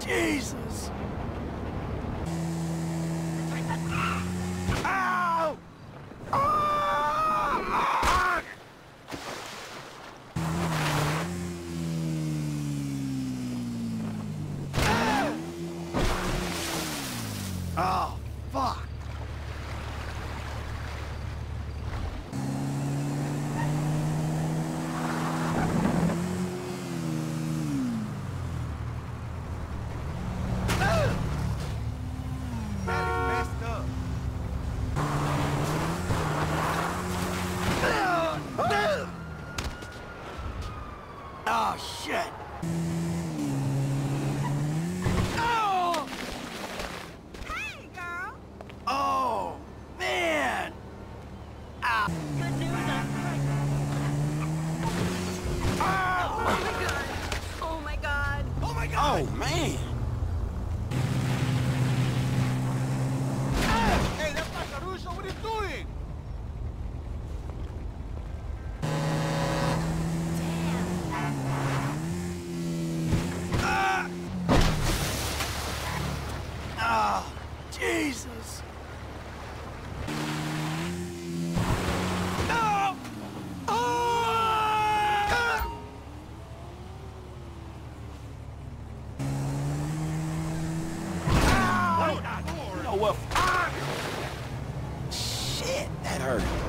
Jesus! Ow! Ah! Ah! Ah. Oh, fuck! Oh, shit! Oh! Hey, girl. Oh, man! Ah! Good news, I'm pregnant. Ah! Oh my god. Oh my god. Oh, man! Jesus! Oh! Shit, that hurt.